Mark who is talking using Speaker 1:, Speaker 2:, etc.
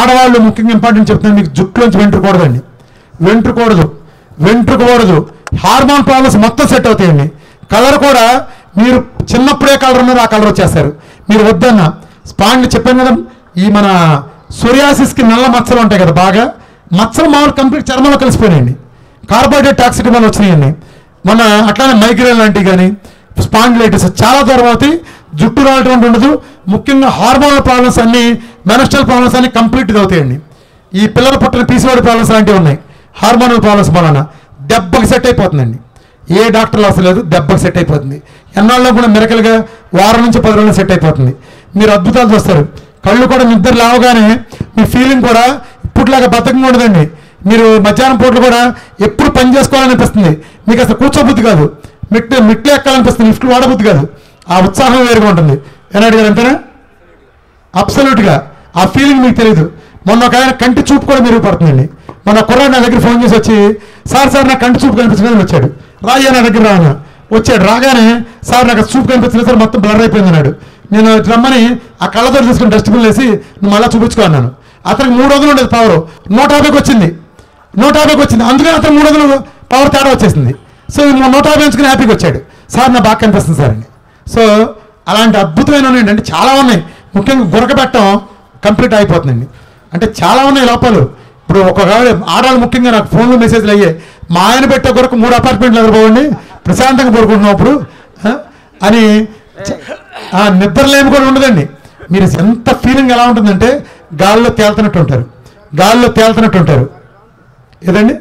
Speaker 1: ఆడవాళ్ళు ముఖ్యంగా ఇంపార్టెంట్ చెప్తున్నాను మీకు జుట్టులోంచి వెంట్రుకూడదండి. వెంట్రుకూడదు. వెంట్రుకూడదు. హార్మోన్ ప్రాబ్లమ్స్ మొత్తం సెట్ అవుతాయండి. కలర్ కూడా మీరు చిన్నప్పుడే కలర్ ఉన్నారు ఆ కలర్ వచ్చేస్తారు. మీరు వద్దన్న. స్పాండ్ చెప్పాను కదా ఈ మన సోరియాసిస్కి నల్ల మచ్చలు ఉంటాయి కదా బాగా. మచ్చలు మామూలు కంప్లీట్ చర్మంలో కలిసిపోయినాయండి. కార్బోహైడ్రేట్ టాక్సిక్ వల్ల వచ్చినాయండి. మన అట్లానే మైగ్రేన్ లాంటివి కానీ స్పాండిలైటిస్ చాలా దూరం అవుతాయి. జుట్టు రావటం ఉండదు. ముఖ్యంగా హార్మోనల్ ప్రాబ్లమ్స్ అన్నీ మెనస్టల్ ప్రాబ్లమ్స్ అన్ని కంప్లీట్గా అవుతాయండి. ఈ పిల్లల పుట్టిన పీసీవాడి ప్రాబ్లమ్స్ లాంటివి ఉన్నాయి. హార్మోనల్ ప్రాబ్లమ్స్ వలన దెబ్బకి సెట్ అయిపోతుందండి. ఏ డాక్టర్లు అసలు లేదు దెబ్బకి సెట్ అయిపోతుంది. ఎన్నాళ్ళలో కూడా మిరకలుగా వారం నుంచి పది రోజులు సెట్ అయిపోతుంది. మీరు అద్భుతాలు చూస్తారు. కళ్ళు కూడా నిద్ర లేవగానే మీ ఫీలింగ్ కూడా ఇప్పటిలాగా బద్ధకంగా ఉండదండి. మీరు మధ్యాహ్నం పూటలు కూడా ఎప్పుడు పని చేసుకోవాలనిపిస్తుంది. మీకు అసలు కూర్చోబుద్ధి కాదు. మిట్లు మిట్లు ఎక్కాలనిపిస్తుంది. లిఫ్ట్లు వాడబుద్ధి కాదు. ఆ ఉత్సాహం వేరుగా ఉంటుంది. ఎలా అడిగారు అంతేనా అబ్సల్యూట్గా ఆ ఫీలింగ్ మీకు తెలియదు మొన్న ఒక ఆయన కంటి చూపు కూడా మెరుగుపడుతుందండి. మొన్న కుర్రాడు నా దగ్గర ఫోన్ చేసి వచ్చి సార్ సార్ నా కంటి చూపు కనిపించదని వచ్చాడు. రాయ్యా నా దగ్గర రాను? వచ్చాడు. రాగానే సార్ నాకు చూపు కనిపించలేదు సార్ మొత్తం బ్లర్ అయిపోయింది అన్నాడు. నేను ఇటు రమ్మని ఆ కళ్ళతో తీసుకుని డస్ట్బిన్ వేసి నువ్వు మళ్ళీ చూపించుకో అన్నాను. అతనికి మూడు వందలు ఉండేది పవర్ నూట యాభైకి వచ్చింది. నూట యాభైకి వచ్చింది. అందుకని అతను మూడు వందలు పవర్ తేడా వచ్చేసింది. సో నూట యాభై ఎంచుకుని హ్యాపీకి వచ్చాడు. సార్ నా బాగా కనిపిస్తుంది సార్ అని సో అలాంటి అద్భుతమైన ఉన్నాయి అంటే చాలా ఉన్నాయి. ముఖ్యంగా గురకబెట్టం కంప్లీట్ అయిపోతుందండి. అంటే చాలా ఉన్నాయి లోపాలు. ఇప్పుడు ఒకవేళ ఆడాలి ముఖ్యంగా నాకు ఫోన్లు మెసేజ్లు అయ్యే మా ఆయన పెట్టే కొరకు మూడు అపార్ట్మెంట్లు ఎదురుపోవండి ప్రశాంతంగా పడుకుంటున్నాం అప్పుడు. అని నిద్రలేమి కూడా ఉండదండి. మీరు ఎంత ఫీలింగ్ ఎలా ఉంటుందంటే గాల్లో తేల్తున్నట్టు ఉంటారు. గాల్లో తేల్తున్నట్టు ఉంటారు. ఏదండి?